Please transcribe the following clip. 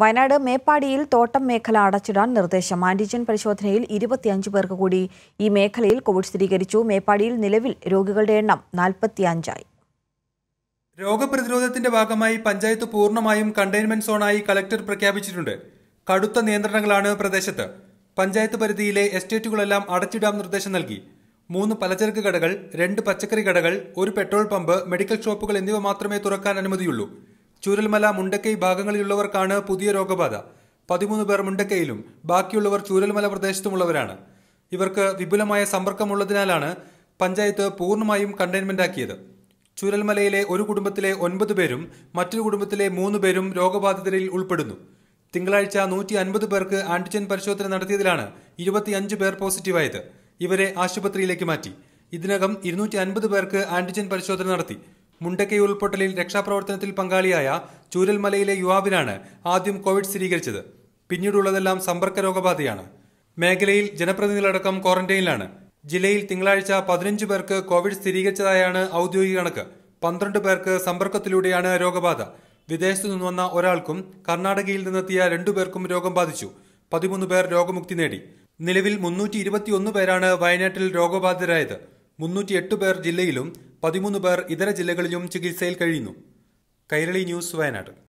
വയനാട് മേപ്പാടിയിൽ തോട്ടം മേഖല അടച്ചിടാൻ നിർദ്ദേശം. ആന്റിജൻ പരിശോധനയിൽ ഇരുപത്തിയഞ്ച് പേർക്ക് കൂടി ഈ മേഖലയിൽ കോവിഡ് സ്ഥിരീകരിച്ചു. മേപ്പാടിയിൽ നിലവിൽ രോഗികളുടെ എണ്ണം നാൽപ്പത്തിയഞ്ചായി. രോഗപ്രതിരോധത്തിന്റെ ഭാഗമായി പഞ്ചായത്ത് പൂർണമായും കണ്ടെയ്ൻമെന്റ് സോണായി കലക്ടർ പ്രഖ്യാപിച്ചിട്ടുണ്ട്. കടുത്ത നിയന്ത്രണങ്ങളാണ് പ്രദേശത്ത്. പഞ്ചായത്ത് പരിധിയിലെ എസ്റ്റേറ്റുകളെല്ലാം അടച്ചിടാൻ നിർദ്ദേശം നൽകി. മൂന്ന് പലചരക്ക് കടകൾ രണ്ട് പച്ചക്കറി കടകൾ ഒരു പെട്രോൾ പമ്പ് മെഡിക്കൽ ഷോപ്പുകൾ എന്നിവ മാത്രമേ തുറക്കാൻ അനുമതിയുള്ളൂ. ചൂരൽമല മുണ്ടക്കൈ ഭാഗങ്ങളിലുള്ളവർക്കാണ് പുതിയ രോഗബാധ. പതിമൂന്ന് പേർ മുണ്ടക്കൈയിലും ബാക്കിയുള്ളവർ ചൂരൽമല പ്രദേശത്തുമുള്ളവരാണ്. ഇവർക്ക് വിപുലമായ സമ്പർക്കമുള്ളതിനാലാണ് പഞ്ചായത്ത് പൂർണമായും കണ്ടെയ്ൻമെന്റ് ആക്കിയത് ചൂരൽമലയിലെ ഒരു കുടുംബത്തിലെ ഒൻപത് പേരും മറ്റൊരു കുടുംബത്തിലെ മൂന്ന് പേരും രോഗബാധിതരിൽ ഉൾപ്പെടുന്നു. തിങ്കളാഴ്ച നൂറ്റി അൻപത് പേർക്ക് ആന്റിജൻ പരിശോധന നടത്തിയതിലാണ് ഇരുപത്തിയഞ്ച് പേർ പോസിറ്റീവായത്. ഇവരെ ആശുപത്രിയിലേക്ക് മാറ്റി. ഇതിനകം ഇരുന്നൂറ്റി അൻപത് പേർക്ക് ആന്റിജൻ പരിശോധന നടത്തി. മുണ്ടക്കൈ ഉൾപൊട്ടലിൽ രക്ഷാപ്രവർത്തനത്തിൽ പങ്കാളിയായ ചൂരൽമലയിലെ യുവാവിനാണ് ആദ്യം കോവിഡ് സ്ഥിരീകരിച്ചത്. പിന്നീടുള്ളതെല്ലാം സമ്പർക്ക രോഗബാധയാണ്. മേഖലയിൽ ജനപ്രതിനിധികളടക്കം ക്വാറന്റൈനിലാണ്. ജില്ലയിൽ തിങ്കളാഴ്ച പതിനഞ്ച് പേർക്ക് കോവിഡ് സ്ഥിരീകരിച്ചതായാണ് ഔദ്യോഗിക കണക്ക്. പന്ത്രണ്ട് പേർക്ക് സമ്പർക്കത്തിലൂടെയാണ് രോഗബാധ. വിദേശത്തു നിന്ന് വന്ന ഒരാൾക്കും കർണാടകയിൽ നിന്നെത്തിയ രണ്ടുപേർക്കും രോഗം ബാധിച്ചു. പതിമൂന്ന് പേർ രോഗമുക്തി നേടി. നിലവിൽ മുന്നൂറ്റി ഇരുപത്തിയൊന്ന് പേരാണ് വയനാട്ടിൽ രോഗബാധിതരായത്. മുന്നൂറ്റിയെട്ട് പേർ ജില്ലയിലും പതിമൂന്ന് പേർ ഇതര ജില്ലകളിലും ചികിത്സയിൽ കഴിയുന്നു. കൈരളി ന്യൂസ് വയനാട്.